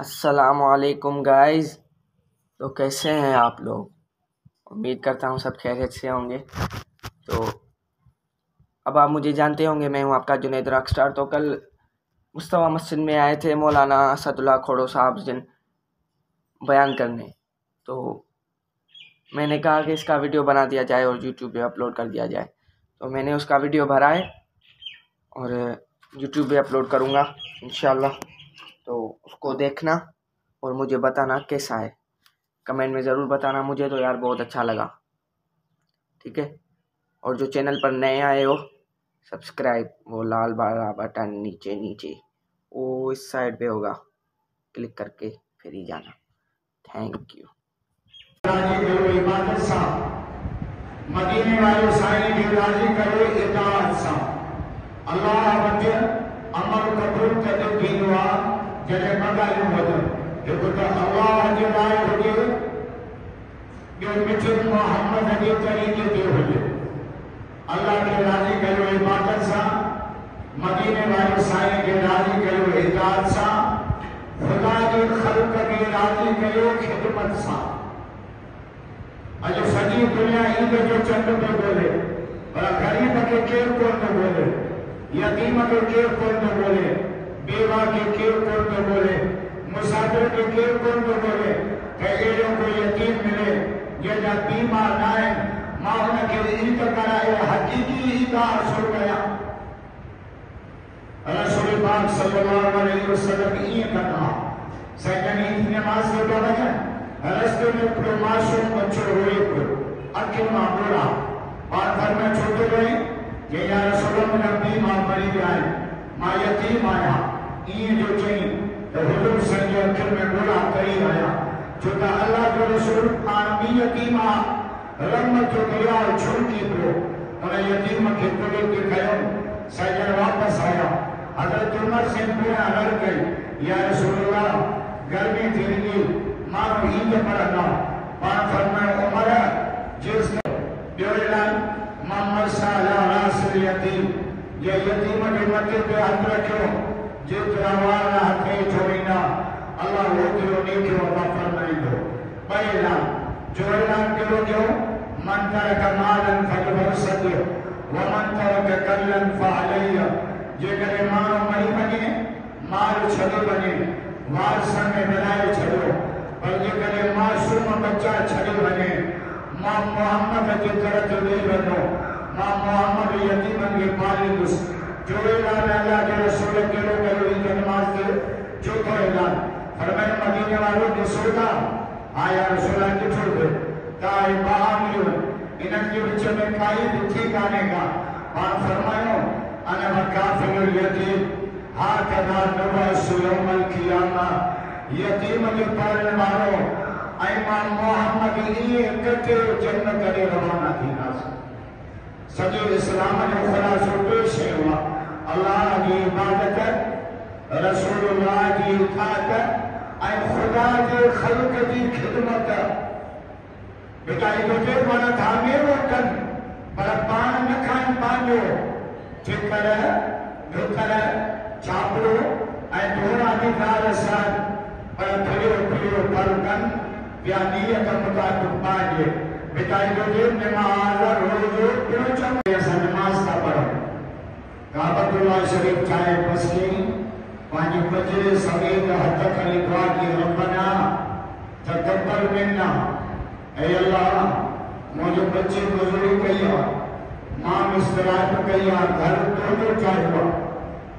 असलकुम गाइस तो कैसे हैं आप लोग? उम्मीद करता हूँ सब खैरियत से होंगे। तो अब आप मुझे जानते होंगे, मैं हूँ आपका जुनेद रॉक स्टार तो कल मुस्तवा मस्जिद में आए थे मौलाना असदुल्ला खोड़ो साहब जिन बयान करने। तो मैंने कहा कि इसका वीडियो बना दिया जाए और यूट्यूब पे अपलोड कर दिया जाए। तो मैंने उसका वीडियो भरा है और यूट्यूब पे अपलोड करूँगा इन उसको देखना और मुझे बताना कैसा है। कमेंट में ज़रूर बताना, मुझे तो यार बहुत अच्छा लगा। ठीक है? और जो चैनल पर नए आए हो, सब्सक्राइब, वो लाल बाला बटन नीचे नीचे, वो इस साइड पे होगा। क्लिक करके फिर ही जाना। Thank you. मदीने वाले साईं अमल क़बूल जॾहिं मॻायूं वधनि हिकु त अलाह जे लाइ हुजे ॿियो मिठे मोहम्मद जे तरीक़े ते हुजे अलाह खे राज़ी कयो इबादत सां मदीने वारे साईं खे राज़ी कयो इताद सां ख़ुदा जे ख़ल्क़ खे राज़ी कयो ख़िदमत सां अॼु सॼी दुनिया ईद जो चंड पियो ॻोल्हे पर ग़रीब खे केरु कोन थो ॻोल्हे यतीम खे केरु कोन थो बेवा के केर कौन तो बोले? मुसाफिर के केर कौन तो बोले? कहेड़ो कोई यतीम मिले जंहिंजा बीमार न आहिनि माँ हुनखे ईद कराए हक़ीक़ी ईद हासिल कयां रसूल पाक सल्लल्लाहु अलैहि वसल्लम ईअं कंदा साईं ईद नमाज़ ते पिया वञनि रस्ते में हिकिड़ो मासूम बच्चो रोए पियो अखियुनि माँ ॿोड़ा पाण घर में छो थो रोए जे या रसूल मुंहिंजा बीमार मरी विया आहिनि माँ यतीम आहियाँ ईअं जो चई त हुजूर साईं जे अखियुनि में ॻोड़ा करी आया। छो त अलाह जो रसूल पाण यतीम रहमत जो दरियाउ छुड़की पियो उन यतीम खे पुॾे ते खयो साईं वापसि आया। हज़रत उमर सिंह पूरा हर गई, या रसूल गर्मी थी रही माण्हू ईद पढ़ंदा पाण फरमायो उमर जेस ॿियो ऐलान मोहम्मद साला रासिल यतीम। ये यतीम के मथे पे हथ रखियो जेतिरा हथे छोड़ींदा अलाह ओतिरो नेकियो अता फरमाईंदो पहिला जो ऐलान कयो? मन तरक मालन फलवरसद व मन तरक कल्लन फअलैय जेकॾहिं माण्हू मरी वञे माल छॾे वञे वारसन में मिलाए छॾियो पर जेकॾहिं मासूम बच्चा छॾे वञे माँ मोहम्मद जे दर ते वेही वञो माँ मोहम्मद यतीमनि खे पालींदुसि जो ऐलान अल्लाह के रसूल के लोग इन नमाज़ के जो तो ऐलान। फरमाया, मदीने वालों के सोता आया रसूल के छोड़ दे। ताई बाहमियो इनन के बीच में काई दुखी गाने का। और फरमायो, अन वकाफिल यतीम। हाकदा नवास यौमल कियामा यतीम के पालने वालों ऐमान मोहम्मद ये कटे जन्नत करे रवाना थी नास सॼो इस्लाम जो ख़ुलासो पेश हुआ। अल्लाह की इबादत रसूलुल्लाह की इताअत ऐं ख़ुदा जे ख़ल्क़ जी ख़िदमत बेटा चए माना धागे वठनि पर पाण न खाइनि पंहिंजो ठिकर ढुकर चापड़ो ऐं दोरा बि ॻाल्हि सां पर फिरियो फिरियो फल कनि ॿिया नीयत मुताबिक़ पंहिंजे बेटा चए नमाज़ रोज़ ॿियो चवंदे असां नमाज़ शरीफ चाहे बसली पाँच बजे समेत हद खली दुआ की रब्बना तकब्बल मिन्ना ऐ अल्लाह मुझे बच्चे गुजरी कई माँ मुस्कुराहट कई घर दोनों चाहियो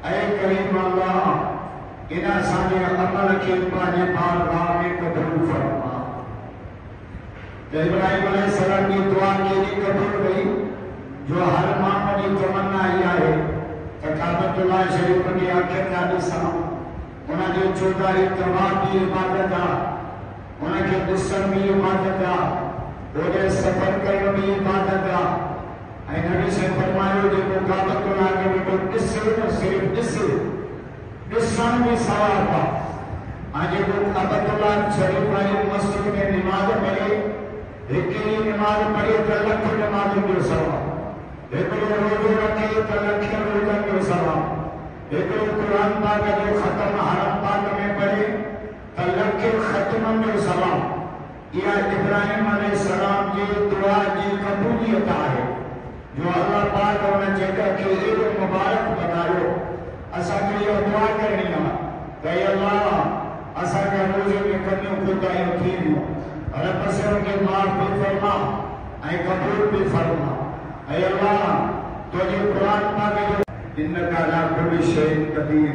ऐ करीम अल्लाह इन असांजे अमल खे पंहिंजे बार बार में कबूल फरमा। तो इब्राहिम अलैहिस्सलाम की दुआ केड़ी कबूल गई, जो हर माँ की तमन्ना इहा है काबतुल्लाह शरीफ की आखिर का ॾिसां उनजे चौधारी तवाफ की इबादत उनखे ॾिसण बि इबादत ओॾे सफ़र करण बि इबादत ऐं नबी साईं फरमायो जेको काबतुल्लाह खे वेठो ॾिसे न सिर्फ़ु ॾिस ॾिसण बि सवाब आहे ऐं जेको काबतुल्लाह शरीफ वारी मस्जिद में निमाज़ पढ़े हिकु ई निमाज़ पढ़े त लख निमाज़ जो सवाब हिकिड़ो रोज़ो रखे त लख रोज़नि जो सवाब हिकिड़ो क़ुर पाक जो ख़तम हरम पाक में पढ़े त जो सलाम इहा इब्राहिम सलाम जी दुआ जी क़बूलियत आहे जो अल्लाह पाक हुन जॻह खे एॾो मुबारक बनायो असांखे इहा दुआ करणी आहे त अल्लाह असांखे रोज़ में कमियूं खुदायूं थी वियूं रब से खे माफ़ भी फरमा ऐं क़बूल भी फरमा ऐं अल्लाह तुंहिंजे क़ुर पाक जो इन्नका अला कुल्लि शैइन क़दीर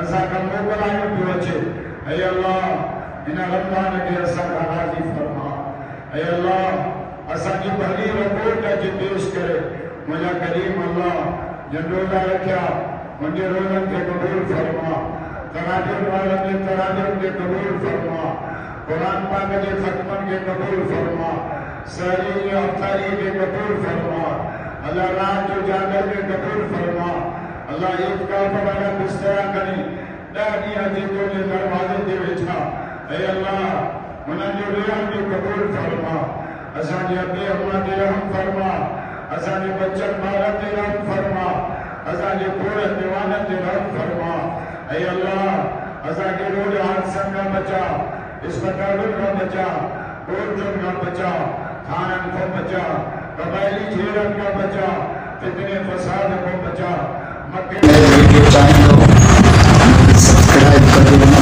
असां खां मोकिलायो पियो अचे ऐं अलाह हिन रमज़ान खे असां खां राज़ी फरमा ऐं अलाह असांजी भली रिपोर्ट अॼु पेश करे मुंहिंजा करीम अलाह जन रोज़ा रखिया मुंहिंजे रोज़नि खे क़बूल फरमा तराजुन वारनि जे तराजुन खे क़बूल फरमा क़ुर पाक जे ख़तमनि खे क़बूल फरमा सहरी जे अफ़तारी खे क़बूल फरमा। अल्लाह रात जो जागर खे क़बूल फरमा। अल्लाह एक ईदगाह वारा बिस्तरा खणी ॾह ॾींहं जेको दरवाज़े ते वेठा ऐं अल्लाह हुननि जो रियान जो क़बूल फरमा। असांजे अबे अम्मा ते रहम फरमा। असांजे बच्चन ॿारनि ते रहम फरमा। असांजे खोड़ जवाननि ते रहम फरमा। ऐं अल्लाह असांखे रोज़ हादसनि खां बचा। इस्पतालुनि खां बचा। कोर्टुनि खां बचा। खानन को बचा कबायली झेरन का बचा कितने फसाद को बचा। सब्सक्राइब कर देना